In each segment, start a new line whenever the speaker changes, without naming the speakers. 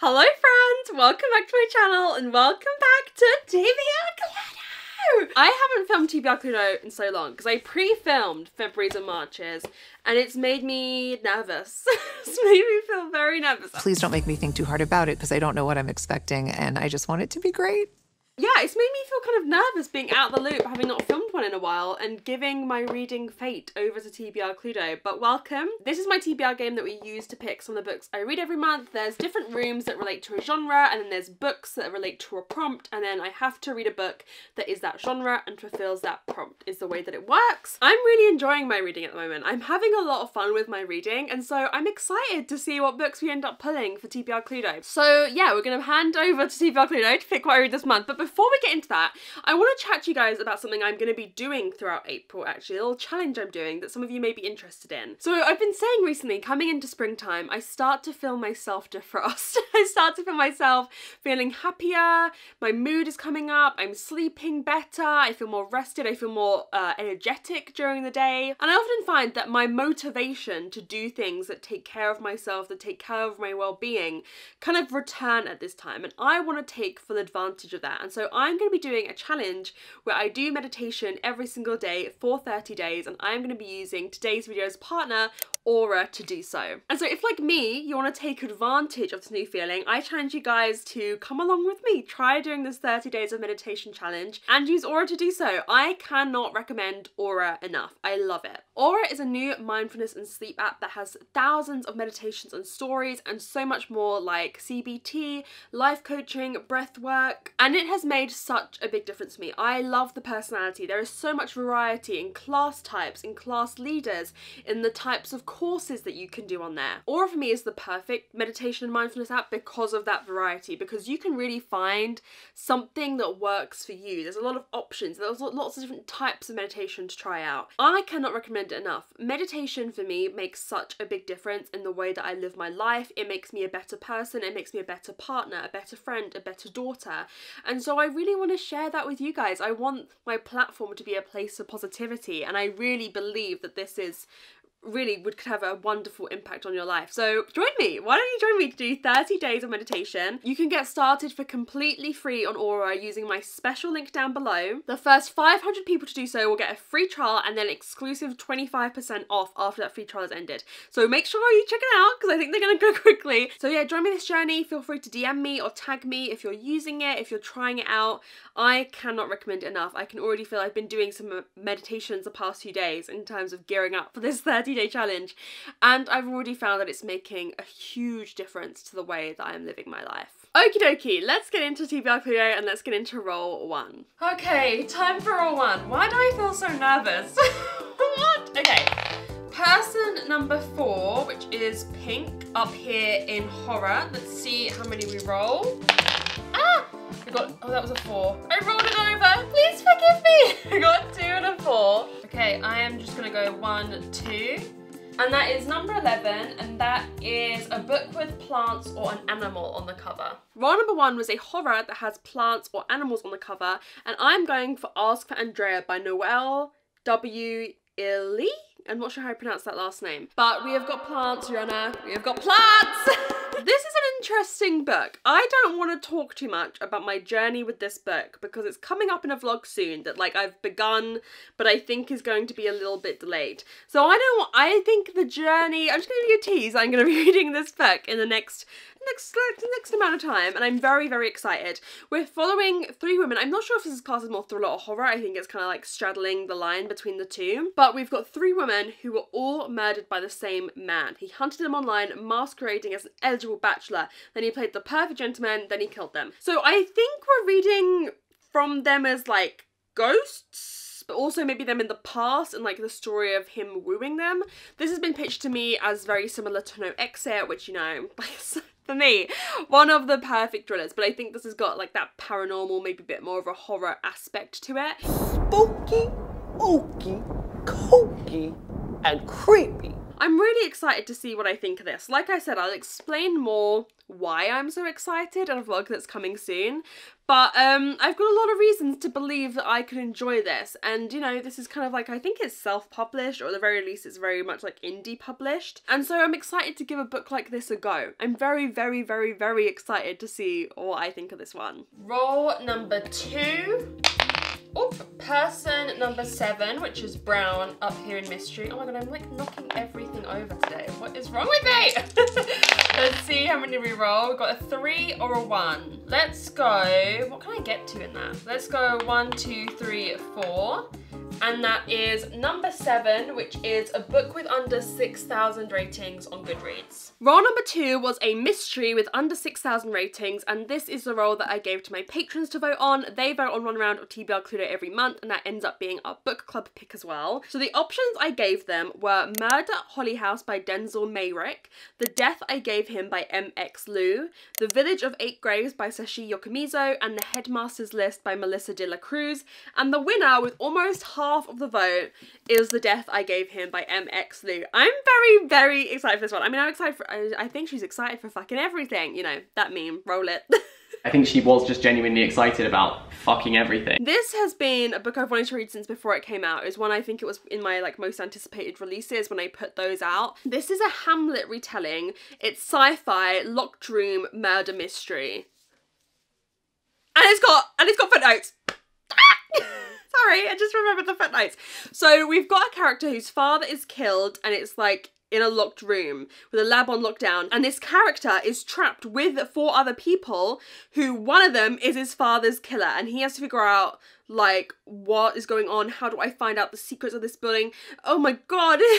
Hello friends, welcome back to my channel and welcome back to TBR Cluedo! I haven't filmed TBR Cluedo in so long because I pre-filmed February's and Marches and it's made me nervous. it's made me feel very nervous.
Please don't make me think too hard about it because I don't know what I'm expecting and I just want it to be great.
Yeah, it's made me feel kind of nervous being out of the loop, having not filmed one in a while, and giving my reading fate over to TBR Cluedo. But welcome. This is my TBR game that we use to pick some of the books I read every month. There's different rooms that relate to a genre, and then there's books that relate to a prompt, and then I have to read a book that is that genre and fulfills that prompt, is the way that it works. I'm really enjoying my reading at the moment. I'm having a lot of fun with my reading, and so I'm excited to see what books we end up pulling for TBR Cluedo. So yeah, we're gonna hand over to TBR Cluedo to pick what I read this month, but before we get into that, I want to chat to you guys about something I'm going to be doing throughout April, actually, a little challenge I'm doing that some of you may be interested in. So I've been saying recently, coming into springtime, I start to feel myself defrost. I start to feel myself feeling happier, my mood is coming up, I'm sleeping better, I feel more rested, I feel more uh, energetic during the day, and I often find that my motivation to do things that take care of myself, that take care of my well-being, kind of return at this time, and I want to take full advantage of that. And so I'm going to be doing a challenge where I do meditation every single day for 30 days and I'm going to be using today's video's partner, Aura, to do so. And so if like me, you want to take advantage of this new feeling, I challenge you guys to come along with me, try doing this 30 days of meditation challenge and use Aura to do so. I cannot recommend Aura enough. I love it. Aura is a new mindfulness and sleep app that has thousands of meditations and stories and so much more like CBT, life coaching, breath work, and it has made such a big difference to me. I love the personality. There is so much variety in class types, in class leaders, in the types of courses that you can do on there. Aura for me is the perfect meditation and mindfulness app because of that variety, because you can really find something that works for you. There's a lot of options. There's lots of different types of meditation to try out. I cannot recommend it enough. Meditation for me makes such a big difference in the way that I live my life. It makes me a better person. It makes me a better partner, a better friend, a better daughter. And so I really want to share that with you guys. I want my platform to be a place of positivity, and I really believe that this is really would have a wonderful impact on your life. So join me. Why don't you join me to do 30 days of meditation? You can get started for completely free on Aura using my special link down below. The first 500 people to do so will get a free trial and then exclusive 25% off after that free trial has ended. So make sure you check it out because I think they're going to go quickly. So yeah, join me this journey. Feel free to DM me or tag me if you're using it, if you're trying it out. I cannot recommend it enough. I can already feel I've been doing some uh, meditations the past few days in terms of gearing up for this 30 day challenge and I've already found that it's making a huge difference to the way that I'm living my life. Okie dokie, let's get into TBR and let's get into roll one. Okay, time for roll one. Why do I feel so nervous? what? Okay. Person number four, which is pink, up here in horror. Let's see how many we roll. Ah! We got, oh, that was a four. I rolled it over. Please forgive me. I got two and a four. Okay, I am just gonna go one, two. And that is number 11, and that is a book with plants or an animal on the cover. Rule number one was a horror that has plants or animals on the cover, and I'm going for Ask for Andrea by Noelle W. Ihli? I'm not sure how I pronounce that last name. But we have got plants, Rihanna. We have got plants! this is an interesting book. I don't want to talk too much about my journey with this book because it's coming up in a vlog soon that like I've begun but I think is going to be a little bit delayed. So I don't I think the journey, I'm just going to give you a tease, I'm going to be reading this book in the next next next amount of time and I'm very very excited. We're following three women. I'm not sure if this is classed as more thriller or horror. I think it's kind of like straddling the line between the two. But we've got three women who were all murdered by the same man. He hunted them online masquerading as an eligible bachelor. Then he played the perfect gentleman, then he killed them. So I think we're reading from them as like ghosts but also maybe them in the past and like the story of him wooing them. This has been pitched to me as very similar to No Exit, which you know, for me, one of the perfect thrillers, but I think this has got like that paranormal, maybe a bit more of a horror aspect to it.
Spooky, ooky, kooky, and creepy.
I'm really excited to see what I think of this. Like I said, I'll explain more why I'm so excited in a vlog that's coming soon. But um, I've got a lot of reasons to believe that I could enjoy this. And, you know, this is kind of like, I think it's self-published, or at the very least it's very much like indie published. And so I'm excited to give a book like this a go. I'm very, very, very, very excited to see what I think of this one. Roll number two. Oh, person number seven, which is brown up here in mystery. Oh my god, I'm like knocking everything over today. What is wrong with me? Let's see how many we roll. We've got a three or a one. Let's go, what can I get to in that? Let's go one, two, three, four and that is number seven, which is a book with under 6,000 ratings on Goodreads. Role number two was a mystery with under 6,000 ratings, and this is the role that I gave to my patrons to vote on. They vote on one round of TBR Cluedo every month, and that ends up being our book club pick as well. So the options I gave them were Murder at Holly House by Denzil Meyrick, The Death I Gave Him by M.X. Liu, The Village of Eight Graves by Seishi Yokomizo, and The Headmaster's List by Melissa de la Cruz, and the winner with almost half of the vote is The Death I Gave Him by MX Liu. I'm very, very excited for this one. I mean, I'm excited for, I, I think she's excited for fucking everything. You know, that meme, roll it.
I think she was just genuinely excited about fucking everything.
This has been a book I've wanted to read since before it came out. It was one I think it was in my like most anticipated releases when I put those out. This is a Hamlet retelling. It's sci-fi, locked room, murder mystery. And it's got and it's got footnotes. Sorry, I just remembered the footnotes. So we've got a character whose father is killed and it's like in a locked room with a lab on lockdown and this character is trapped with four other people who one of them is his father's killer and he has to figure out like what is going on how do i find out the secrets of this building? Oh my god.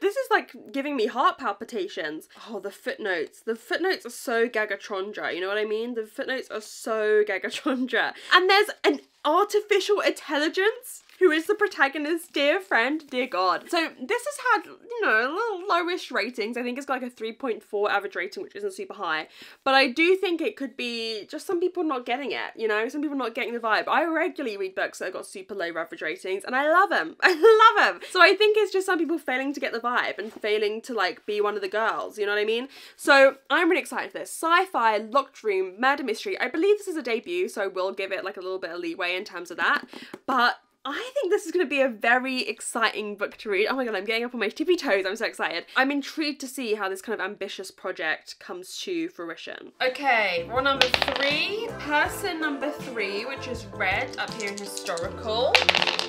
This is like giving me heart palpitations. Oh the footnotes. The footnotes are so gagatron you know what i mean? The footnotes are so gagatron and there's an artificial intelligence who is the protagonist's dear friend, dear God. So this has had, you know, a little lowish ratings. I think it's got like a 3.4 average rating, which isn't super high. But I do think it could be just some people not getting it, you know, some people not getting the vibe. I regularly read books that have got super low average ratings and I love them. I love them. So I think it's just some people failing to get the vibe and failing to like be one of the girls, you know what I mean? So I'm really excited for this. Sci-fi, locked room, murder mystery. I believe this is a debut, so I will give it like a little bit of leeway in terms of that. But I think this is going to be a very exciting book to read. Oh my god, I'm getting up on my tippy toes. I'm so excited. I'm intrigued to see how this kind of ambitious project comes to fruition. Okay, rule number three. Person number three, which is red up here in historical.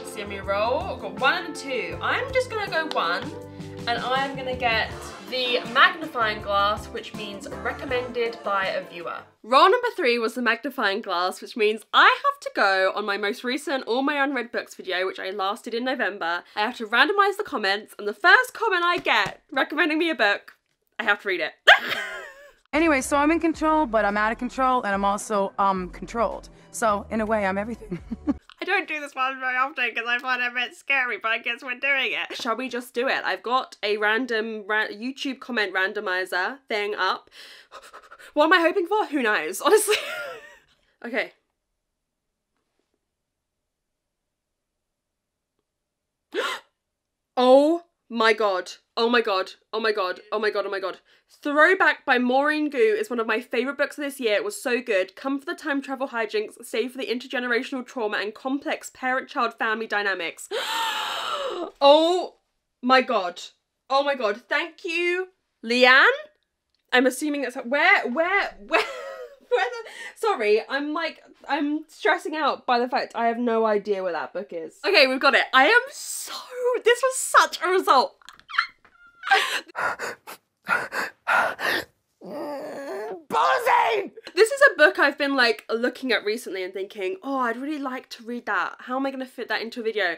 See me roll. I've got one and two. I'm just going to go one and I'm going to get the magnifying glass, which means recommended by a viewer. Role number three was the magnifying glass, which means I have to go on my most recent All My Unread Books video, which I last did in November. I have to randomise the comments, and the first comment I get recommending me a book, I have to read it.
anyway, so I'm in control, but I'm out of control, and I'm also um controlled. So in a way, I'm everything.
I don't do this one very often because I find it a bit scary, but I guess we're doing it. Shall we just do it? I've got a random ra YouTube comment randomizer thing up. what am I hoping for? Who knows, honestly. okay. oh my god. Oh my god. Oh my god. Oh my god. Oh my god. Throwback by Maureen Goo is one of my favourite books of this year. It was so good. Come for the time travel hijinks, save for the intergenerational trauma and complex parent-child family dynamics. oh my god. Oh my god. Thank you, Leanne? I'm assuming that's where where where sorry, I'm like I'm stressing out by the fact I have no idea where that book is. Okay, we've got it. I am so this was such a result. Buzzing! This is a book I've been like looking at recently and thinking, oh, I'd really like to read that. How am I going to fit that into a video?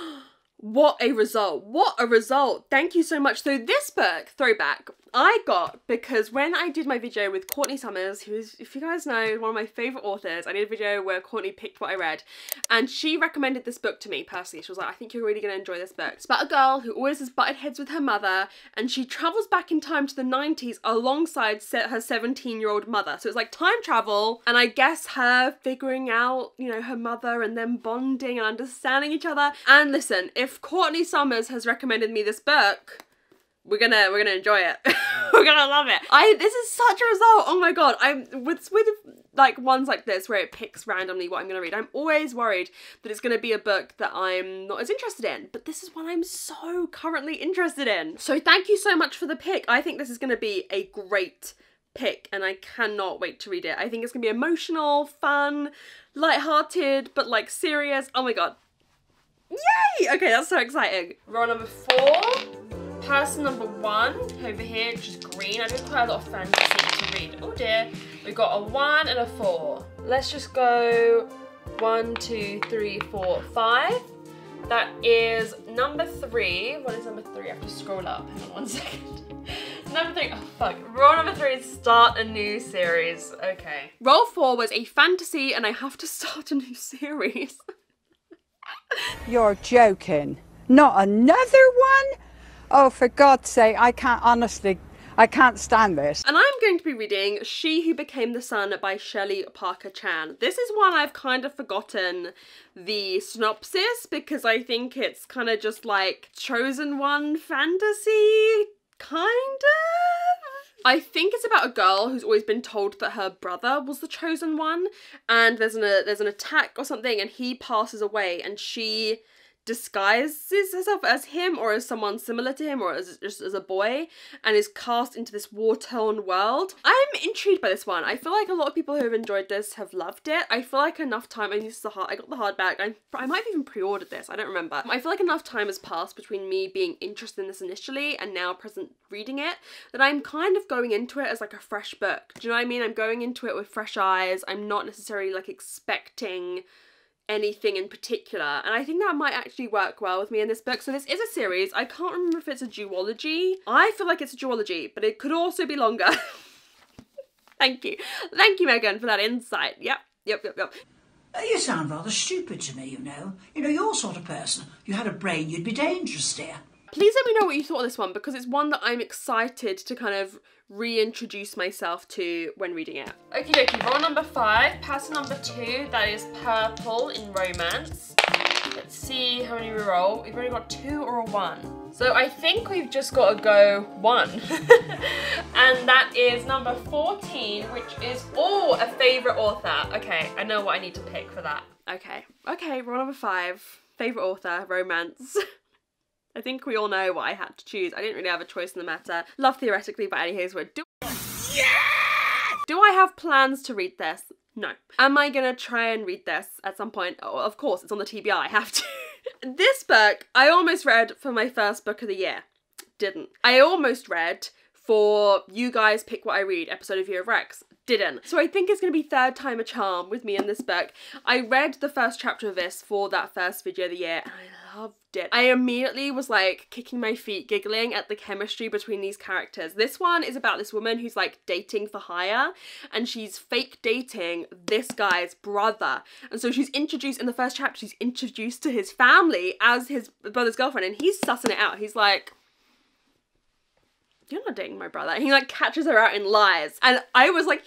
what a result. What a result. Thank you so much. So this book, Throwback, I got because when I did my video with Courtney Summers, who is, if you guys know, one of my favourite authors, I did a video where Courtney picked what I read and she recommended this book to me personally. She was like, I think you're really going to enjoy this book. It's about a girl who always has butted heads with her mother and she travels back in time to the 90s alongside her 17 year old mother. So it's like time travel and I guess her figuring out, you know, her mother and them bonding and understanding each other. And listen, if Courtney Summers has recommended me this book, we're gonna we're gonna enjoy it. we're gonna love it. I this is such a result. Oh my god. I'm with with like ones like this where it picks randomly what I'm gonna read. I'm always worried that it's gonna be a book that I'm not as interested in. But this is one I'm so currently interested in. So thank you so much for the pick. I think this is gonna be a great pick and I cannot wait to read it. I think it's gonna be emotional, fun, light-hearted, but like serious. Oh my god. Yay! Okay, that's so exciting. Row number four. Person number one over here, which is green. I do quite a lot of fantasy to read. Oh dear. We've got a one and a four. Let's just go one, two, three, four, five. That is number three. What is number three? I have to scroll up. Hang on one second. Number three, oh fuck. Roll number three is start a new series. Okay. Roll four was a fantasy and I have to start a new series.
You're joking. Not another one? Oh, for God's sake, I can't honestly, I can't stand this.
And I'm going to be reading She Who Became the Sun by Shelley Parker Chan. This is one I've kind of forgotten the synopsis because I think it's kind of just like chosen one fantasy, kind of. I think it's about a girl who's always been told that her brother was the chosen one, and there's an a, there's an attack or something, and he passes away, and she disguises herself as him or as someone similar to him or as just as a boy and is cast into this war-torn world. I'm intrigued by this one. I feel like a lot of people who have enjoyed this have loved it. I feel like enough time, and this is the hard, I got the hardback. I, I might have even pre-ordered this, I don't remember. I feel like enough time has passed between me being interested in this initially and now present reading it that I'm kind of going into it as like a fresh book. Do you know what I mean? I'm going into it with fresh eyes. I'm not necessarily like expecting anything in particular and I think that might actually work well with me in this book. So this is a series. I can't remember if it's a duology. I feel like it's a duology, but it could also be longer. Thank you. Thank you, Megan, for that insight. Yep, yep, yep, yep.
Uh, You sound rather stupid to me, you know. You know, your sort of person. You had a brain, you'd be dangerous, dear.
Please let me know what you thought of this one because it's one that I'm excited to kind of reintroduce myself to when reading it. Okie dokie, roll number five, pattern number two, that is purple in romance. Let's see how many we roll. We've only got two or a one. So I think we've just got to go one. and that is number 14, which is, oh, a favourite author. Okay, I know what I need to pick for that. Okay, okay, roll number five. Favourite author, romance. I think we all know what I had to choose. I didn't really have a choice in the matter. Love Theoretically by Ali Hazelwood. Do, Do I have plans to read this? No. Am I gonna try and read this at some point? Oh, of course, it's on the TBR, I have to. this book, I almost read for my first book of the year. Didn't. I almost read for You Guys Pick What I Read, episode of Year of Rex. Didn't. So I think it's gonna be third time a charm with me in this book. I read the first chapter of this for that first video of the year and I loved it. I immediately was like kicking my feet, giggling at the chemistry between these characters. This one is about this woman who's like dating for hire and she's fake dating this guy's brother. And so she's introduced in the first chapter, she's introduced to his family as his brother's girlfriend and he's sussing it out. He's like, you're not dating my brother. And he like catches her out in lies. And I was like,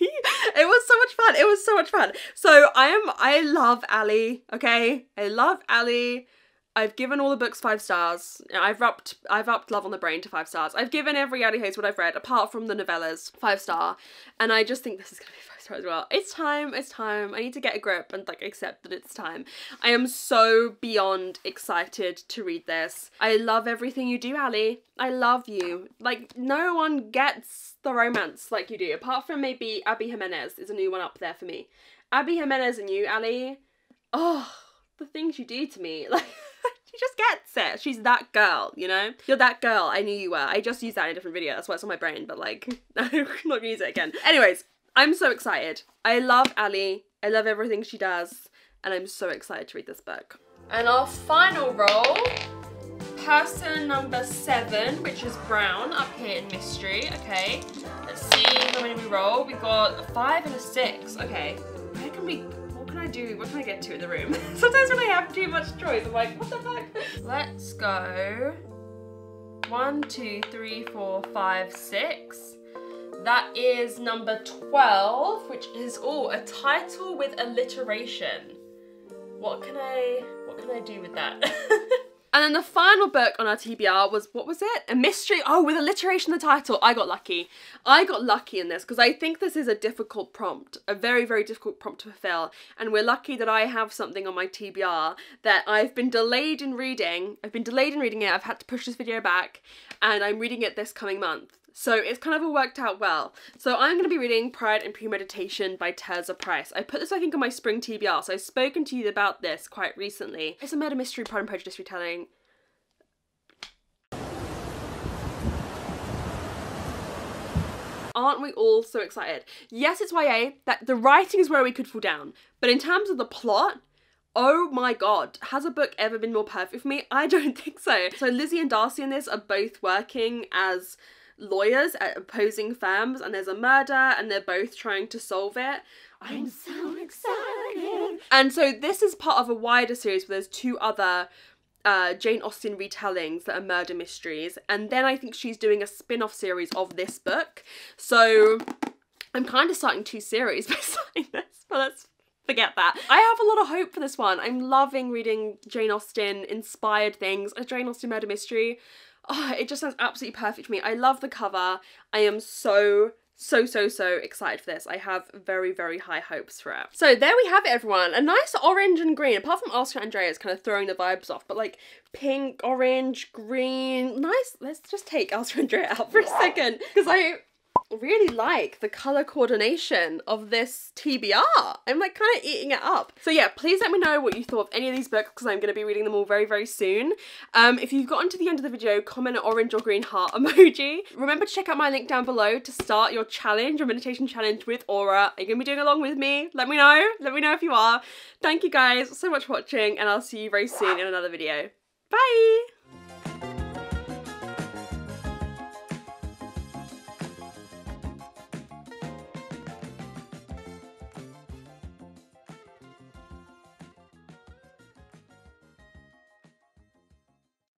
it was so much fun. It was so much fun. So I am, I love Ali, okay? I love Ali. I've given all the books five stars. I've upped, I've upped Love on the Brain to five stars. I've given every Ali Hazelwood I've read, apart from the novellas, five star. And I just think this is gonna be star as well. It's time, it's time. I need to get a grip and like accept that it's time. I am so beyond excited to read this. I love everything you do, Ali. I love you. Like, no one gets the romance like you do, apart from maybe Abby Jimenez is a new one up there for me. Abby Jimenez and you, Ali. Oh, the things you do to me. Like, she just gets it. She's that girl, you know? You're that girl. I knew you were. I just used that in a different video. That's why it's on my brain, but like, I'm not gonna use it again. Anyways, I'm so excited. I love Ali. I love everything she does. And I'm so excited to read this book. And our final roll, person number seven, which is brown up here in mystery. Okay, let's see how many we roll. We got a five and a six. Okay, where can we, what can I do? What can I get to in the room? Sometimes when I have too much choice, I'm like, what the fuck? Let's go. One, two, three, four, five, six. That is number 12, which is, oh, a title with alliteration. What can I, what can I do with that? And then the final book on our TBR was, what was it? A mystery? Oh, with alliteration in the title. I got lucky. I got lucky in this because I think this is a difficult prompt, a very, very difficult prompt to fulfill. And we're lucky that I have something on my TBR that I've been delayed in reading. I've been delayed in reading it. I've had to push this video back and I'm reading it this coming month. So it's kind of all worked out well. So I'm going to be reading Pride and Premeditation by Tirzah Price. I put this, I think, on my spring TBR, so I've spoken to you about this quite recently. It's a murder mystery, Pride and Prejudice retelling. Aren't we all so excited? Yes, it's YA, that the writing is where we could fall down, but in terms of the plot, Oh my god, has a book ever been more perfect for me? I don't think so. So Lizzie and Darcy in this are both working as lawyers at opposing firms and there's a murder and they're both trying to solve it. I'm so excited. And so this is part of a wider series where there's two other uh, Jane Austen retellings that are murder mysteries. And then I think she's doing a spin-off series of this book. So I'm kind of starting two series by starting this, but let's forget that. I have a lot of hope for this one. I'm loving reading Jane Austen inspired things. A Jane Austen murder mystery oh, it just sounds absolutely perfect for me. I love the cover. I am so so so so excited for this. I have very very high hopes for it. So there we have it everyone. A nice orange and green. Apart from Ask for Andrea's kind of throwing the vibes off but like pink orange green. Nice. Let's just take Ask for Andrea out for a second because i really like the color coordination of this TBR. I'm like kind of eating it up. So yeah, please let me know what you thought of any of these books because I'm going to be reading them all very, very soon. Um, if you've gotten to the end of the video, comment an orange or green heart emoji. Remember to check out my link down below to start your challenge, your meditation challenge with Aura. Are you going to be doing along with me? Let me know. Let me know if you are. Thank you guys so much for watching and I'll see you very soon in another video. Bye!